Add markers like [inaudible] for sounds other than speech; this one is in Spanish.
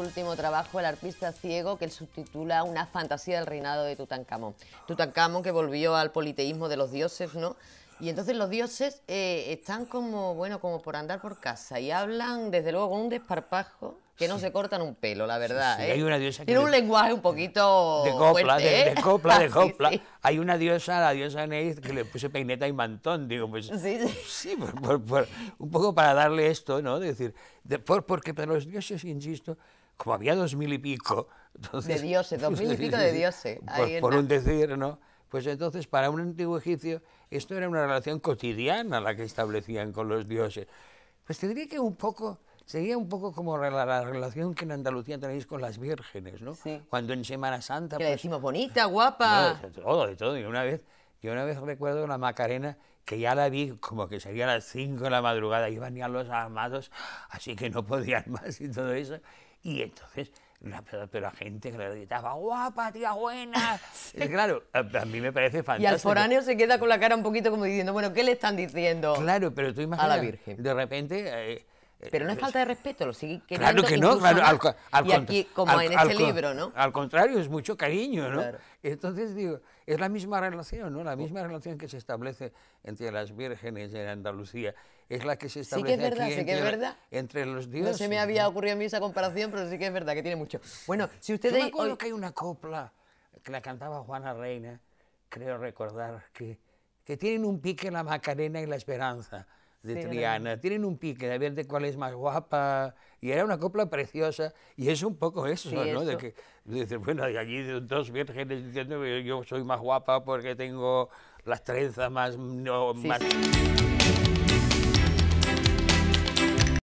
último trabajo, El artista ciego, que subtitula Una fantasía del reinado de Tutankamón. Tutankamón que volvió al politeísmo de los dioses, ¿no? Y entonces los dioses eh, están como, bueno, como por andar por casa y hablan, desde luego, con un desparpajo que no se cortan un pelo, la verdad. Sí, ¿eh? hay una diosa que Tiene un lenguaje un poquito de copla, fuerte, de, ¿eh? de copla, de [laughs] copla. sí. Hay una diosa, la diosa Neith, que le puse peineta y mantón, digo, pues... Sí, sí. Por- por- por- un poco para darle esto, ¿no? De decir, de- por- porque para los dioses, insisto, como había dos mil y pico... Entonces, De dioses, dos mil y [laughs] pico de dioses, Por, por un decir, ¿no? Pues entonces, para un antiguo egipcio, esto era una relación cotidiana la que establecían con los dioses. Pues te diría que un poco, sería un poco como la, la relación que en Andalucía tenéis con las vírgenes, ¿no? Sí. Cuando en Semana Santa... Que le pues, decimos bonita, no, guapa. de todo, de todo. Y una vez, yo una vez recuerdo una Macarena que ya la vi como que sería a las 5 de la madrugada, iban ya los armados, así que no podían [laughs] más y todo eso. Y entonces, la, pero, la gente que le gritaba, guapa, tía buena. [laughs] Y claro, a, a mí me parece Y fantástico. al foráneo se queda con la cara un poquito como diciendo, bueno, ¿qué le están diciendo? Claro, pero tú imaginas, la Virgen. de repente... eh, Pero no es falta de respeto, lo sigue Claro queriendo que no, claro, al, al Y aquí, como al- en este libro, ¿no? Al contrario, es mucho cariño, ¿no? Claro. Entonces digo, es la misma relación, ¿no? La misma relación que se establece entre las vírgenes en Andalucía, es la que se Sí que establece es verdad, aquí sí que entre, es la- verdad. entre los No dioses. se me había ocurrido a mí esa comparación, pero sí que es verdad que tiene mucho. Bueno, si Yo ustedes me acuerdo hoy- que hay una copla que la cantaba Juana Reina, creo recordar, que, que tienen un pique la Macarena y la Esperanza de Sí, Triana. Tienen un pique de ver de cuál es más guapa. Y era una copla preciosa. Y es un poco eso, Sí, ¿no? De eso. que dices, bueno, hay allí dos vírgenes diciendo que yo soy más guapa porque tengo las trenzas más... No, Sí, más...